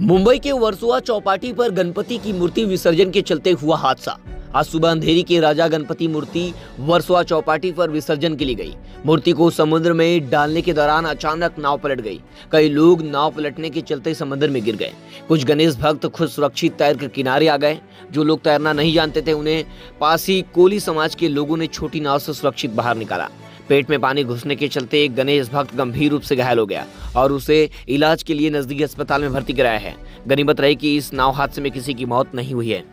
मुंबई के वर्सोवा चौपाटी पर गणपति की मूर्ति विसर्जन के चलते हुआ हादसा। आज सुबह अंधेरी के राजा गणपति मूर्ति वर्सोवा चौपाटी पर विसर्जन के लिए गई। मूर्ति को समुद्र में डालने के दौरान अचानक नाव पलट गई। कई लोग नाव पलटने के चलते समुद्र में गिर गए। कुछ गणेश भक्त खुद सुरक्षित तैर कर किनारे आ गए। जो लोग तैरना नहीं जानते थे, उन्हें पास ही कोली समाज के लोगों ने छोटी नाव से सुरक्षित बाहर निकाला। पेट में पानी घुसने के चलते एक गणेश भक्त गंभीर रूप से घायल हो गया और उसे इलाज के लिए नजदीकी अस्पताल में भर्ती कराया है। गनीमत रही कि इस नाव हादसे में किसी की मौत नहीं हुई है।